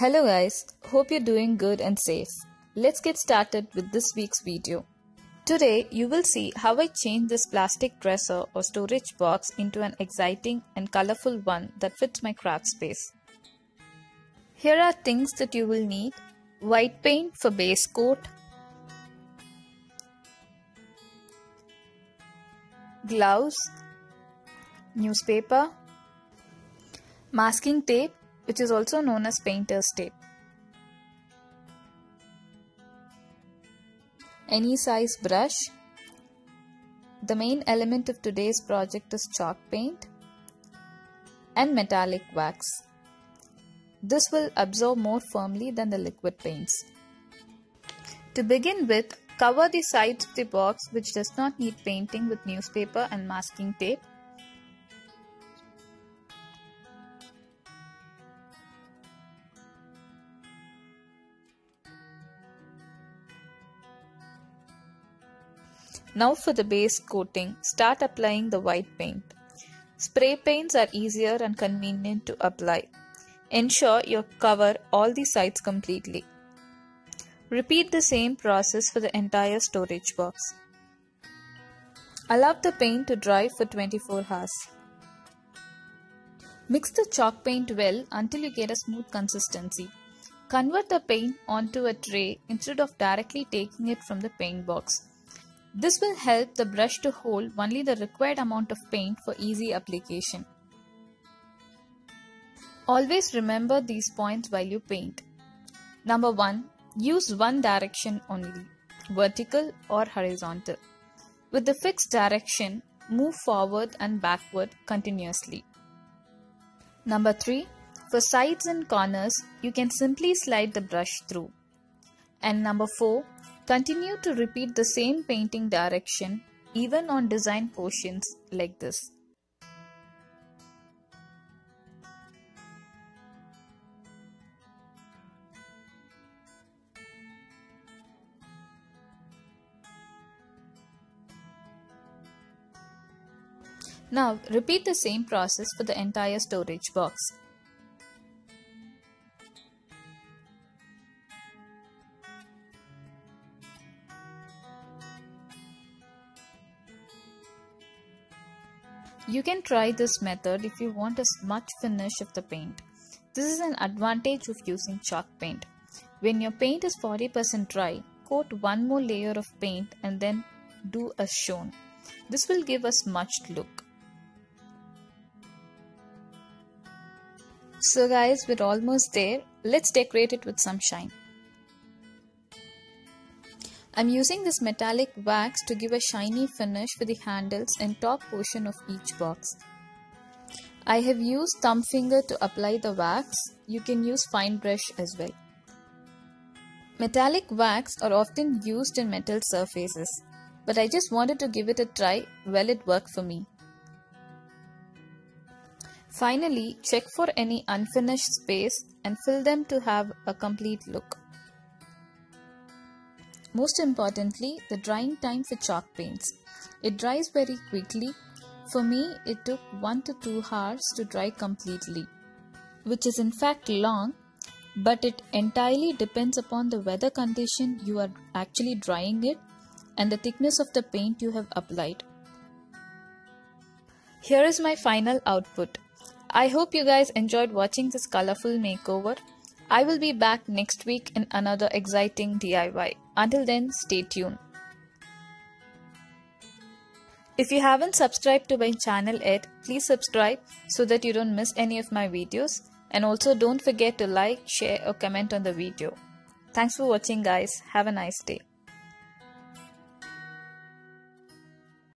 Hello guys, hope you're doing good and safe. Let's get started with this week's video. Today you will see how I changed this plastic dresser or storage box into an exciting and colorful one that fits my craft space. Here are things that you will need. White paint for base coat, gloves, newspaper, masking tape which is also known as painter's tape. Any size brush. The main element of today's project is chalk paint and metallic wax. This will absorb more firmly than the liquid paints. To begin with, cover the sides of the box which does not need painting with newspaper and masking tape Now for the base coating, start applying the white paint. Spray paints are easier and convenient to apply. Ensure you cover all the sides completely. Repeat the same process for the entire storage box. Allow the paint to dry for 24 hours. Mix the chalk paint well until you get a smooth consistency. Convert the paint onto a tray instead of directly taking it from the paint box. This will help the brush to hold only the required amount of paint for easy application. Always remember these points while you paint. Number 1. Use one direction only, vertical or horizontal. With the fixed direction, move forward and backward continuously. Number 3. For sides and corners, you can simply slide the brush through. And number 4. Continue to repeat the same painting direction even on design portions like this. Now repeat the same process for the entire storage box. You can try this method if you want a smudge finish of the paint. This is an advantage of using chalk paint. When your paint is 40% dry, coat one more layer of paint and then do as shown. This will give a smudged look. So guys, we're almost there. Let's decorate it with some shine. I'm using this metallic wax to give a shiny finish for the handles and top portion of each box. I have used thumb finger to apply the wax. You can use fine brush as well. Metallic wax are often used in metal surfaces, but I just wanted to give it a try. Well, it worked for me. Finally, check for any unfinished space and fill them to have a complete look. Most importantly, the drying time for chalk paints. It dries very quickly. For me, it took 1 to 2 hours to dry completely, which is in fact long, but it entirely depends upon the weather condition you are actually drying it and the thickness of the paint you have applied. Here is my final output. I hope you guys enjoyed watching this colorful makeover. I will be back next week in another exciting DIY. Until then, stay tuned. If you haven't subscribed to my channel yet, please subscribe so that you don't miss any of my videos. And also don't forget to like, share or comment on the video. Thanks for watching guys. Have a nice day.